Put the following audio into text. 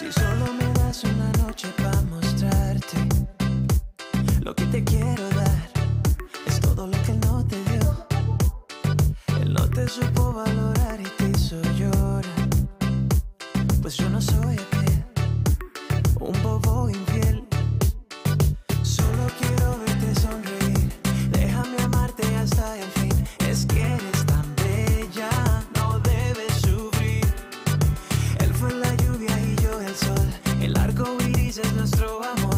Si solo me das una noche para mostrarte lo que te quiero dar, es todo lo que él no te dio. Él no te supo valorar y te hizo llorar. Pues yo no soy aquel, es nuestro amor.